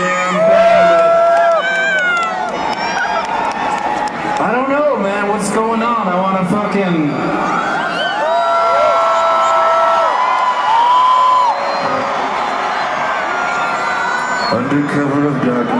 Bandit. I don't know, man. What's going on? I want to fucking. Under cover of darkness.